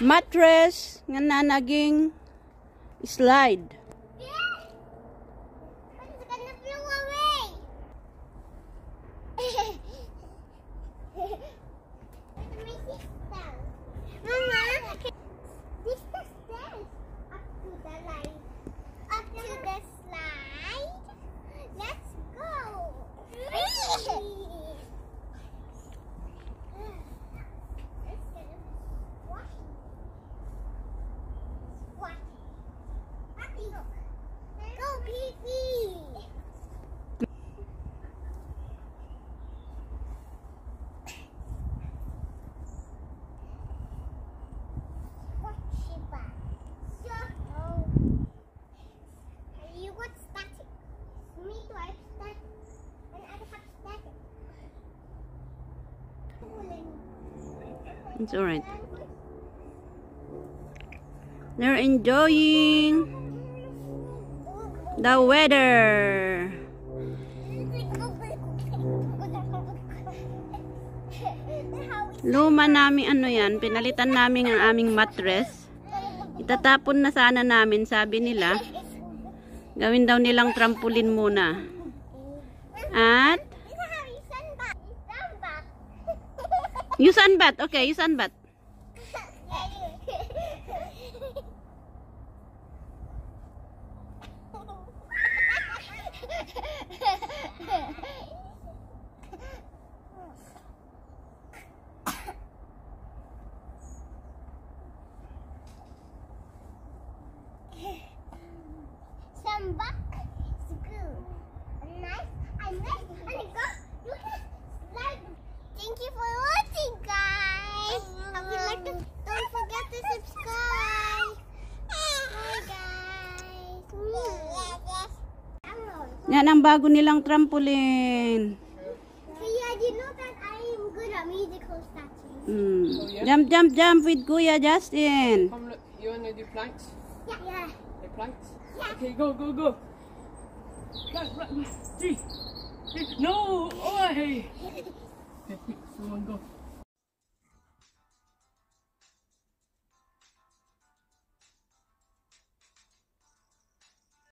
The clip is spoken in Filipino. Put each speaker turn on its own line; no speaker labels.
Mattress nga na naging slide.
It's
alright. They're enjoying the weather. Luma namin ano yan, pinalitan namin ang aming mattress. Itatapon na sana namin, sabi nila. Gawin daw nilang trampoline muna. At, you sunbat. Okay, you sunbat.
Thank you for watching, guys. You like this, don't forget to subscribe. Bye, guys.
Yan ang bago nilang trampoline.
Kaya, you know that I'm good at musical statues.
Hmm. Jump, jump, jump with Kuya Justin.
Come look, you want to do planks?
Yeah. Yeah.
The planks?
Yeah.
Okay, go, go, go. Run, run, three. Three. No! Oh, hey! Okay, quick, someone go.